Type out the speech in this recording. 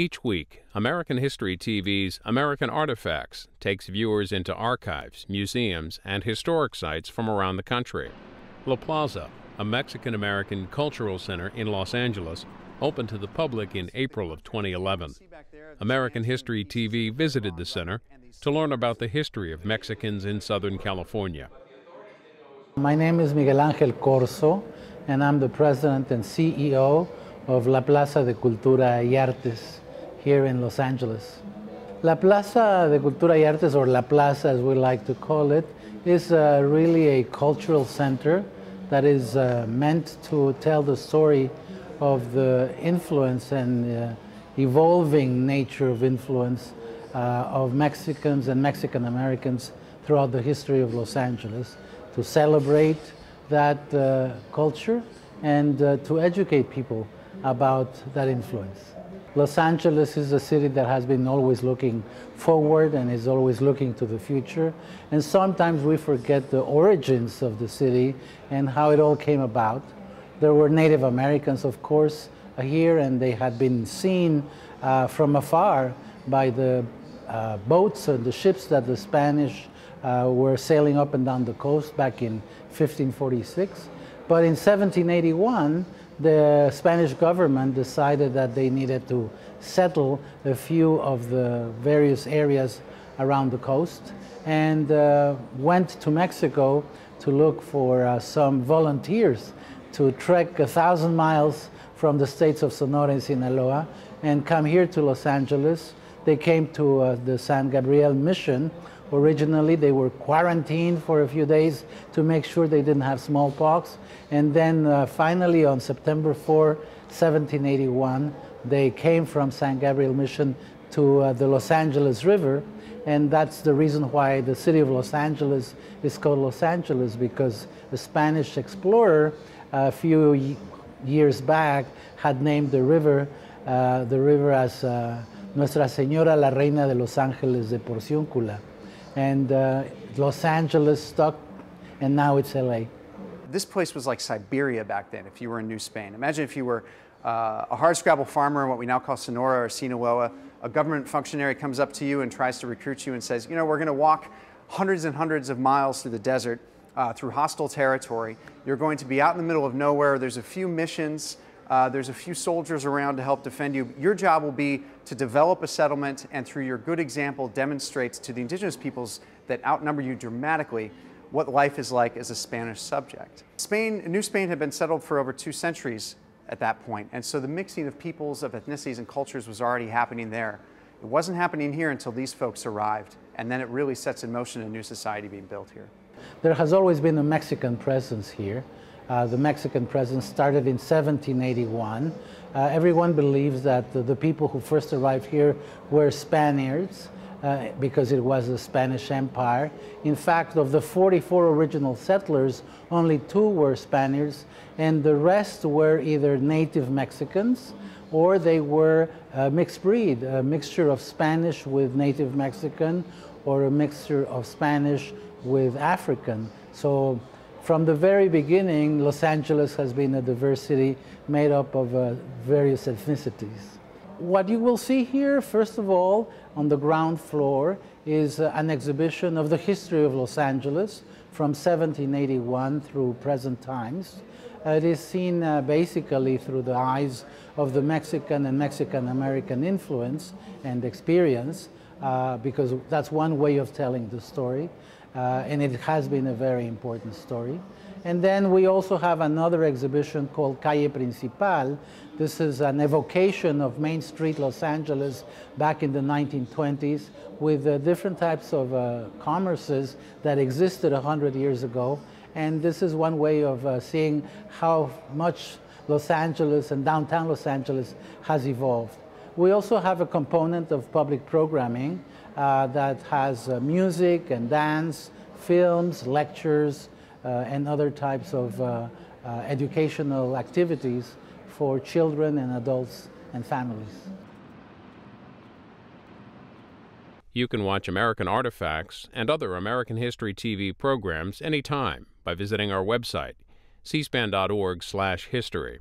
Each week, American History TV's American Artifacts takes viewers into archives, museums, and historic sites from around the country. La Plaza, a Mexican American cultural center in Los Angeles, opened to the public in April of 2011. American History TV visited the center to learn about the history of Mexicans in Southern California. My name is Miguel Angel Corzo, and I'm the president and CEO of La Plaza de Cultura y Artes here in Los Angeles. La Plaza de Cultura y Artes, or La Plaza as we like to call it, is uh, really a cultural center that is uh, meant to tell the story of the influence and uh, evolving nature of influence uh, of Mexicans and Mexican Americans throughout the history of Los Angeles, to celebrate that uh, culture and uh, to educate people about that influence. Los Angeles is a city that has been always looking forward and is always looking to the future. And sometimes we forget the origins of the city and how it all came about. There were Native Americans, of course, here, and they had been seen uh, from afar by the uh, boats and the ships that the Spanish uh, were sailing up and down the coast back in 1546. But in 1781, the Spanish government decided that they needed to settle a few of the various areas around the coast and uh, went to Mexico to look for uh, some volunteers to trek a thousand miles from the states of Sonora and Sinaloa and come here to Los Angeles. They came to uh, the San Gabriel mission Originally, they were quarantined for a few days to make sure they didn't have smallpox. And then uh, finally, on September 4, 1781, they came from San Gabriel Mission to uh, the Los Angeles River. And that's the reason why the city of Los Angeles is called Los Angeles, because a Spanish explorer a few years back had named the river, uh, the river as uh, Nuestra Señora la Reina de Los Ángeles de Porciúncula and uh, Los Angeles stuck, and now it's LA. This place was like Siberia back then, if you were in New Spain. Imagine if you were uh, a hardscrabble farmer in what we now call Sonora or Sinaloa. A government functionary comes up to you and tries to recruit you and says, you know, we're going to walk hundreds and hundreds of miles through the desert, uh, through hostile territory. You're going to be out in the middle of nowhere. There's a few missions uh, there's a few soldiers around to help defend you. Your job will be to develop a settlement and through your good example demonstrate to the indigenous peoples that outnumber you dramatically what life is like as a Spanish subject. Spain, New Spain had been settled for over two centuries at that point, and so the mixing of peoples, of ethnicities, and cultures was already happening there. It wasn't happening here until these folks arrived, and then it really sets in motion a new society being built here. There has always been a Mexican presence here. Uh, the Mexican presence started in 1781. Uh, everyone believes that the, the, people who first arrived here were Spaniards uh, because it was the Spanish empire. In fact, of the 44 original settlers, only two were Spaniards, and the rest were either native Mexicans or they were a mixed breed, a mixture of Spanish with native Mexican or a mixture of Spanish with African. So from the very beginning, Los Angeles has been a diverse city made up of uh, various ethnicities. What you will see here, first of all, on the ground floor, is uh, an exhibition of the history of Los Angeles from 1781 through present times. Uh, it is seen uh, basically through the eyes of the Mexican and Mexican American influence and experience, uh, because that's one way of telling the story uh, and it has been a very important story. And then we also have another exhibition called Calle Principal. This is an evocation of Main Street, Los Angeles, back in the 1920s, with uh, different types of uh, commerces that existed 100 years ago. And this is one way of uh, seeing how much Los Angeles and downtown Los Angeles has evolved. We also have a component of public programming uh, that has uh, music and dance, films, lectures, uh, and other types of uh, uh, educational activities for children and adults and families. You can watch American Artifacts and other American History TV programs anytime by visiting our website, cspan.org/history.